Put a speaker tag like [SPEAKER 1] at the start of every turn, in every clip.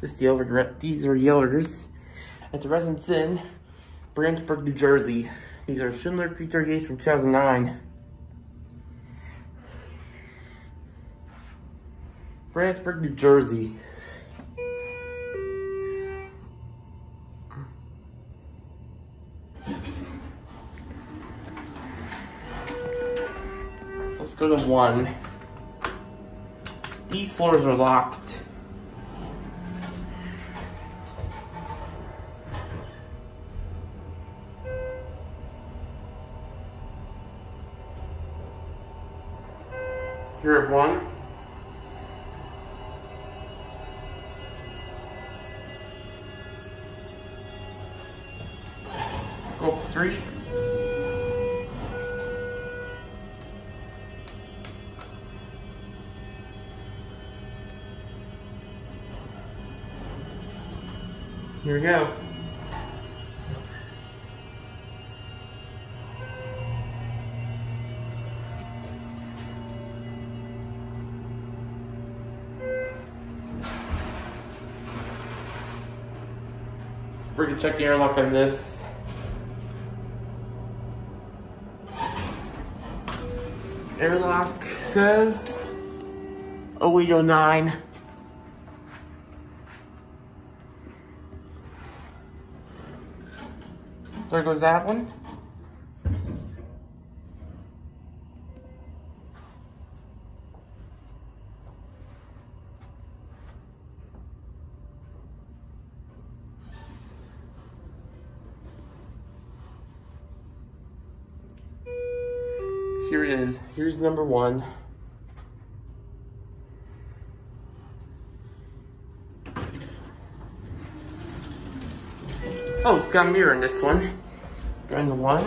[SPEAKER 1] This is the over, these are Yellers at the Residence Inn, Branchburg, New Jersey. These are Schindler 330As from 2009. Branchburg, New Jersey. Let's go to one. These floors are locked. Here at one. Go up to three. Here we go. We're gonna check the interlock on this. Interlock says 0809. There goes that one. Here it is. Here's number one. Oh, it's got a mirror in this one. Go the one.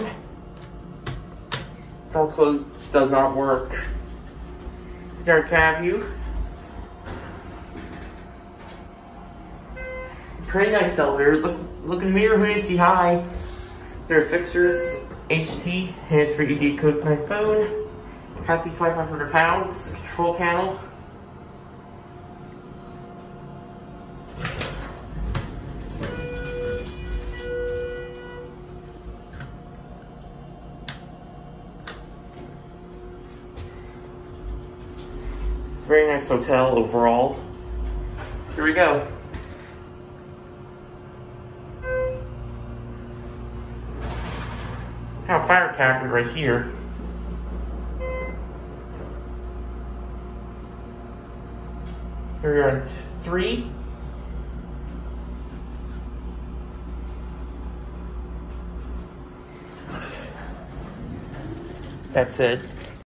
[SPEAKER 1] Door close does not work. A cat view. Pretty nice elevator. Look, look in the mirror. Do you see? Hi. There are fixtures, HT, hands-free ED code my phone, capacity 2,500 pounds, control panel. Very nice hotel overall. Here we go. Fire cabinet right here. Here we are at three. That's it.